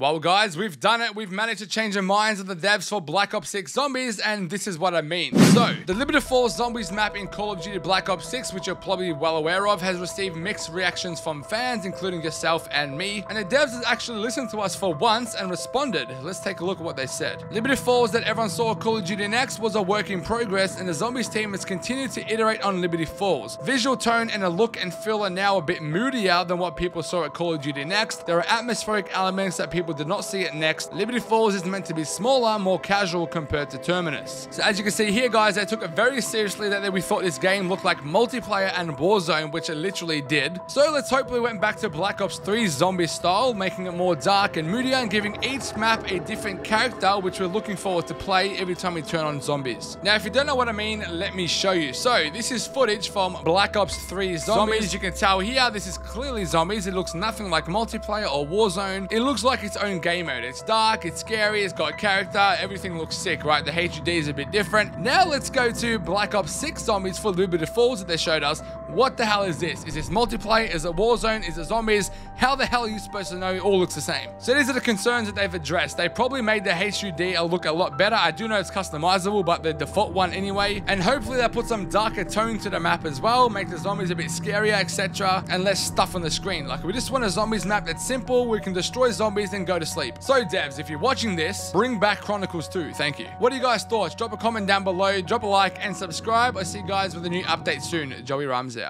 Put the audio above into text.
Well, guys, we've done it. We've managed to change the minds of the devs for Black Ops 6 Zombies, and this is what I mean. So, the Liberty Falls Zombies map in Call of Duty Black Ops 6, which you're probably well aware of, has received mixed reactions from fans, including yourself and me, and the devs has actually listened to us for once and responded. Let's take a look at what they said. Liberty Falls that everyone saw at Call of Duty Next was a work in progress, and the Zombies team has continued to iterate on Liberty Falls. Visual tone and the look and feel are now a bit moodier than what people saw at Call of Duty Next. There are atmospheric elements that people did not see it Next next, Liberty Falls is meant to be smaller, more casual compared to Terminus. So as you can see here, guys, they took it very seriously that we thought this game looked like multiplayer and Warzone, which it literally did. So let's hope we went back to Black Ops 3 zombie style, making it more dark and moody and giving each map a different character, which we're looking forward to play every time we turn on zombies. Now, if you don't know what I mean, let me show you. So this is footage from Black Ops 3 zombies. zombies. You can tell here, this is clearly zombies. It looks nothing like multiplayer or Warzone. It looks like its own game mode. It's dark, it's scary, it's got character, everything looks sick, right? The HUD is a bit different. Now let's go to Black Ops 6 Zombies for Liberty Falls that they showed us. What the hell is this? Is this multiplayer? Is it Warzone? Is it zombies? How the hell are you supposed to know it all looks the same? So these are the concerns that they've addressed. They probably made the HUD look a lot better. I do know it's customizable, but the default one anyway. And hopefully they put some darker tone to the map as well, make the zombies a bit scarier, etc. And less stuff on the screen. Like we just want a zombies map that's simple, we can destroy zombies and go to sleep. So devs, if you're watching this, bring back Chronicles 2. Thank you. What are you guys' thoughts? Drop a comment down below, drop a like, and subscribe. I see you guys with a new update soon. Joey Rahmz out.